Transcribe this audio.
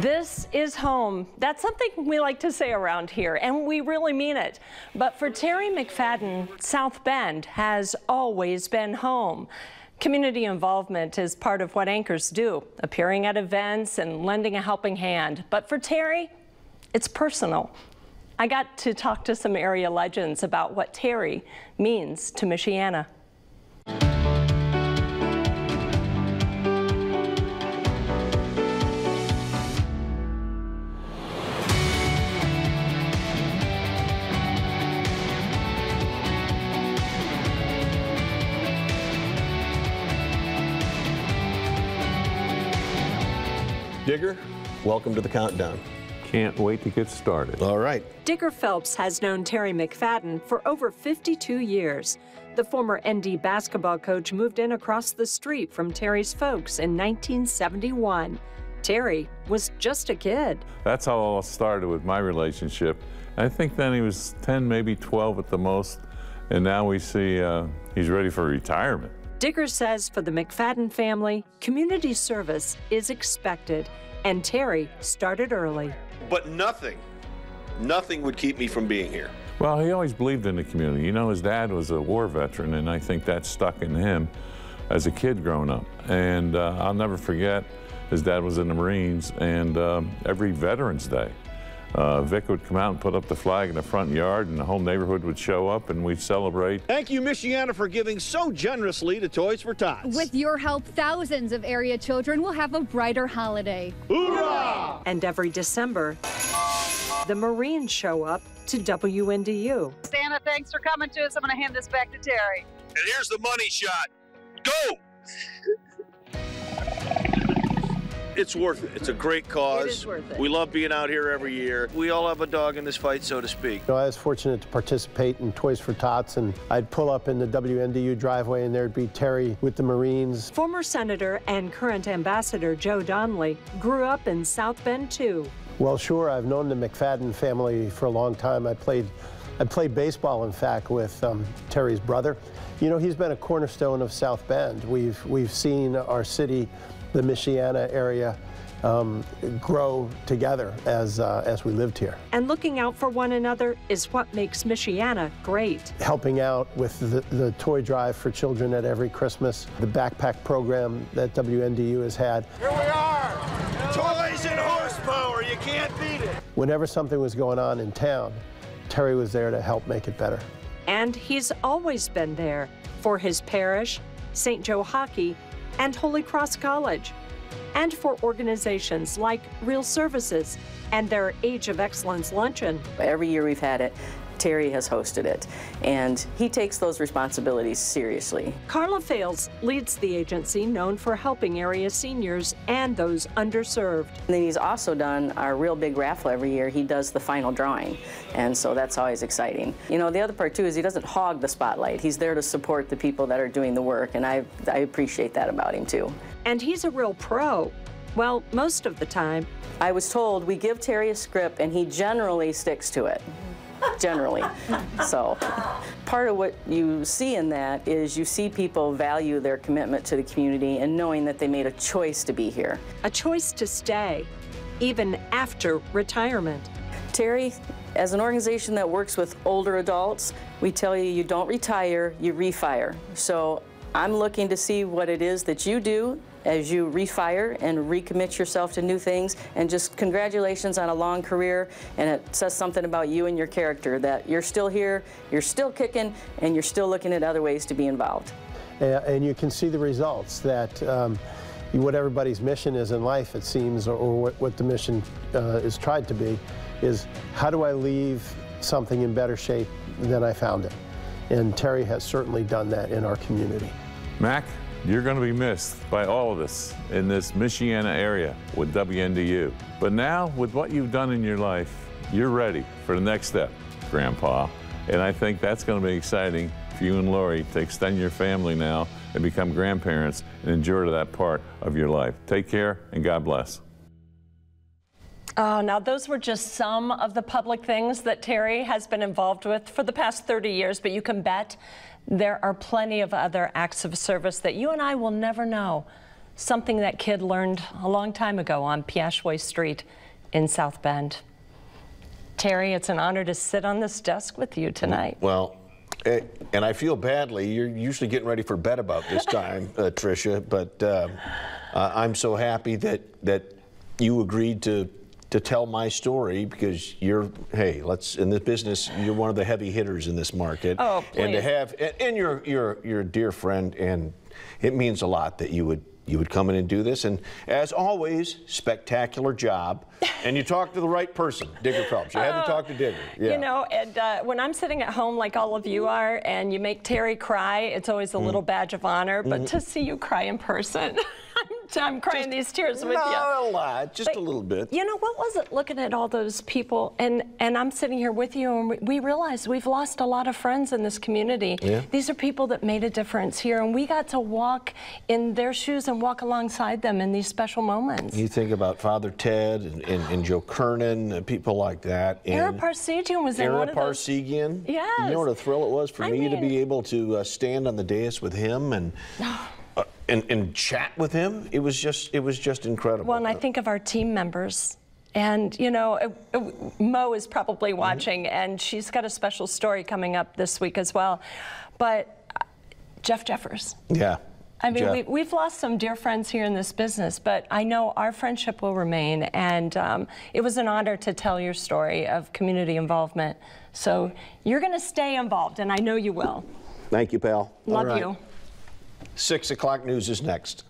This is home. That's something we like to say around here, and we really mean it. But for Terry McFadden, South Bend has always been home. Community involvement is part of what anchors do, appearing at events and lending a helping hand. But for Terry, it's personal. I got to talk to some area legends about what Terry means to Michiana. Digger, welcome to the countdown. Can't wait to get started. All right. Digger Phelps has known Terry McFadden for over 52 years. The former ND basketball coach moved in across the street from Terry's folks in 1971. Terry was just a kid. That's how it all started with my relationship. I think then he was 10, maybe 12 at the most, and now we see uh, he's ready for retirement. Digger says for the McFadden family, community service is expected, and Terry started early. But nothing, nothing would keep me from being here. Well, he always believed in the community. You know, his dad was a war veteran, and I think that stuck in him as a kid growing up. And uh, I'll never forget, his dad was in the Marines, and um, every Veterans Day, uh, Vic would come out and put up the flag in the front yard, and the whole neighborhood would show up, and we'd celebrate. Thank you, Michiana, for giving so generously to Toys for Tots. With your help, thousands of area children will have a brighter holiday. Hoorah! And every December, the Marines show up to WNDU. Santa, thanks for coming to us. I'm going to hand this back to Terry. And here's the money shot. Go! It's worth it. It's a great cause. It is worth it. We love being out here every year. We all have a dog in this fight, so to speak. You know, I was fortunate to participate in Toys for Tots, and I'd pull up in the WNDU driveway, and there'd be Terry with the Marines. Former Senator and current Ambassador Joe Donnelly grew up in South Bend, too. Well, sure, I've known the McFadden family for a long time. I played, I played baseball, in fact, with um, Terry's brother. You know, he's been a cornerstone of South Bend. We've, we've seen our city, the Michiana area, um, grow together as, uh, as we lived here. And looking out for one another is what makes Michiana great. Helping out with the, the toy drive for children at every Christmas, the backpack program that WNDU has had. Here we are! Toys and horsepower. You can't beat it. Whenever something was going on in town, Terry was there to help make it better. And he's always been there for his parish, St. Joe Hockey, and Holy Cross College, and for organizations like Real Services and their Age of Excellence Luncheon. Every year we've had it, Terry has hosted it, and he takes those responsibilities seriously. Carla Fales leads the agency known for helping area seniors and those underserved. And then he's also done our real big raffle every year. He does the final drawing, and so that's always exciting. You know, the other part too is he doesn't hog the spotlight. He's there to support the people that are doing the work, and I, I appreciate that about him too. And he's a real pro. Well, most of the time. I was told we give Terry a script, and he generally sticks to it. Generally. So part of what you see in that is you see people value their commitment to the community and knowing that they made a choice to be here. A choice to stay, even after retirement. Terry, as an organization that works with older adults, we tell you you don't retire, you refire. So I'm looking to see what it is that you do as you refire and recommit yourself to new things. And just congratulations on a long career. And it says something about you and your character that you're still here, you're still kicking, and you're still looking at other ways to be involved. And you can see the results that um, what everybody's mission is in life, it seems, or what, what the mission uh, is tried to be, is how do I leave something in better shape than I found it? And Terry has certainly done that in our community. Mac, you're going to be missed by all of us in this Michiana area with WNDU. But now, with what you've done in your life, you're ready for the next step, Grandpa. And I think that's going to be exciting for you and Lori to extend your family now and become grandparents and endure that part of your life. Take care and God bless. Oh, now those were just some of the public things that Terry has been involved with for the past 30 years, but you can bet there are plenty of other acts of service that you and I will never know. something that kid learned a long time ago on Peashway Street in South Bend. Terry, it's an honor to sit on this desk with you tonight. Well, eh, and I feel badly. You're usually getting ready for bed about this time, uh, Tricia, but uh, I'm so happy that that you agreed to to tell my story because you're hey, let's in this business, you're one of the heavy hitters in this market. Oh, please. And to have and, and you're you're you're a dear friend and it means a lot that you would you would come in and do this. And as always, spectacular job. And you talked to the right person, Digger Phelps. You had to talk to Digger. Yeah. You know, and uh, when I'm sitting at home like all of you are, and you make Terry cry, it's always a Mm. little badge of honor. But to see you cry in person, I'm, crying these tears with you. Not a lot, just But a little bit. You know, what was it looking at all those people? And, and I'm sitting here with you, and we, we realize we've lost a lot of friends in this community. Yeah. These are people that made a difference here, and we got to walk in their shoes and walk alongside them in these special moments. You think about Father Ted and, and, and Joe Kernan, and people like that. And Ara Parseghian was in Ara one. Parseghian. You Yes. know what a thrill it was for I me to be able to uh, stand on the dais with him and, uh, and and chat with him. It was just it was just incredible. Well, and I think of our team members. And, you know, uh, uh, Mo is probably Mm-hmm. watching, and she's got a special story coming up this week as well. But uh, Jeff Jeffers. yeah. I mean, Jeff. we, we've lost some dear friends here in this business, but I know our friendship will remain. And um, it was an honor to tell your story of community involvement. So you're going to stay involved, and I know you will. Thank you, pal. Love right. you. Six o'clock news is next.